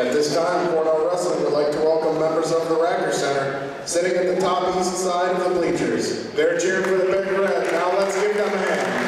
At this time, Cornell Wrestling would like to welcome members of the Racker Center sitting at the top east side of the bleachers. They're cheering for the Big Red. Now let's give them a hand.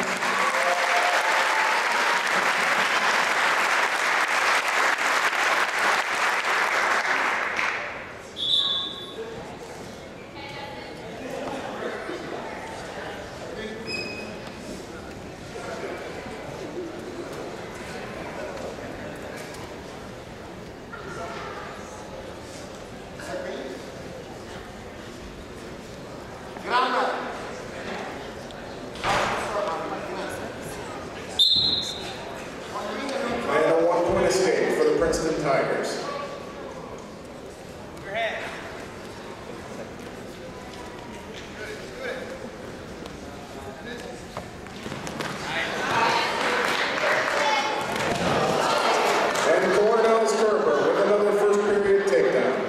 And a one-point escape for the Princeton Tigers. And Cornell's Kerber with another first period takedown.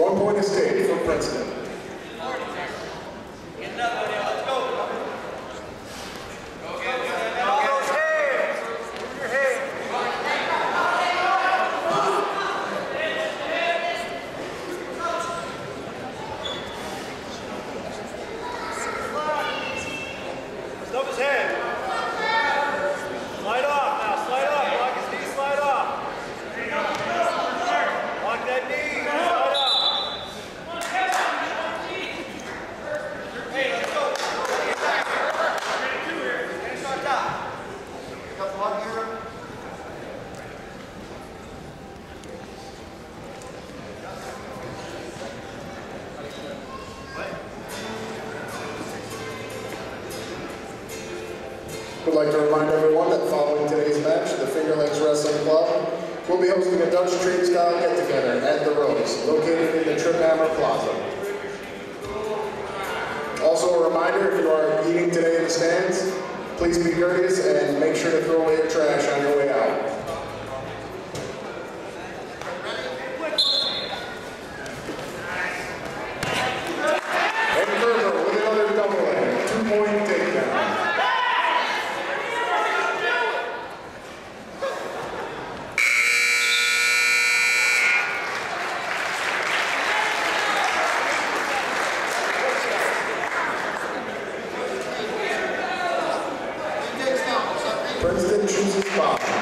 One point escape for Princeton. Like to remind everyone that following today's match, the Finger Lakes Wrestling Club will be hosting a Dutch Treat style get together at the Rose, located in the Triphammer Plaza. Also a reminder, if you are eating today in the stands, please be courteous and make sure to throw away your trash on your way out. Princeton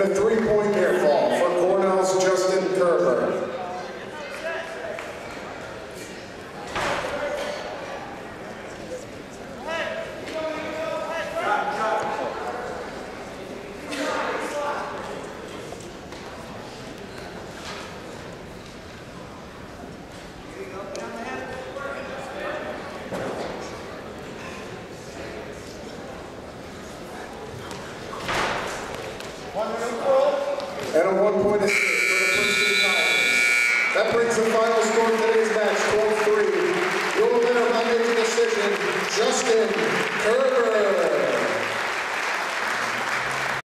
A three-point near fall for Cornell's Justin Kerber. One minute roll. And a one-point assist for the Princeton Tigers. That brings the final score of today's match, 12-3. Your winner by major decision, Justin Kerber.